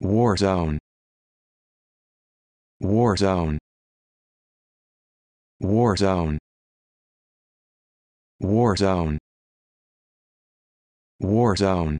War zone. War zone. War zone. War zone. War zone.